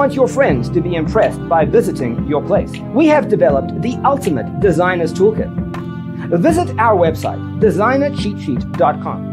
Want your friends to be impressed by visiting your place? We have developed the ultimate designer's toolkit. Visit our website, designercheatsheet.com.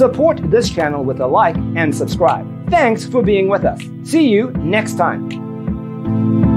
Support this channel with a like and subscribe. Thanks for being with us. See you next time.